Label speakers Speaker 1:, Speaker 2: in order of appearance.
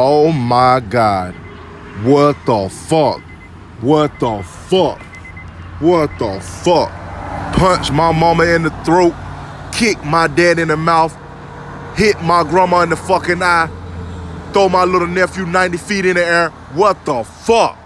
Speaker 1: Oh my God. What the fuck? What the fuck? What the fuck? Punch my mama in the throat, kick my dad in the mouth, hit my grandma in the fucking eye, throw my little nephew 90 feet in the air. What the fuck?